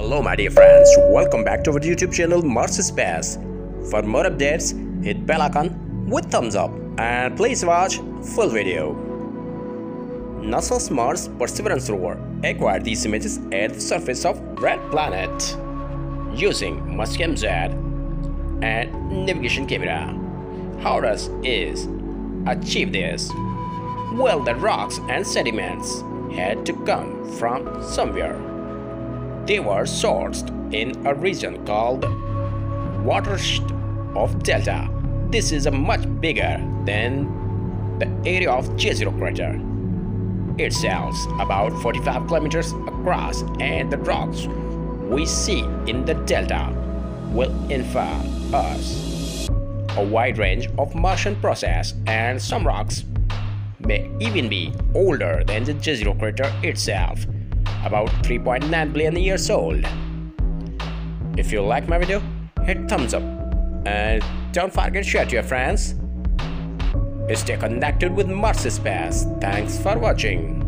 Hello my dear friends, welcome back to our YouTube channel Mars Space. For more updates, hit bell icon with thumbs up and please watch full video. NASA's Mars Perseverance rover acquired these images at the surface of Red Planet using Mastcam Z and navigation camera. How does it achieve this? Well, the rocks and sediments had to come from somewhere. They were sourced in a region called watershed of Delta. This is a much bigger than the area of Jezero crater. Itself, about 45 kilometers across, and the rocks we see in the delta will inform us. A wide range of Martian process, and some rocks may even be older than the Jezero crater itself, about 3.9 billion years old. If you like my video, hit thumbs up and don't forget to share to your friends. Stay connected with Mars Space. Thanks for watching.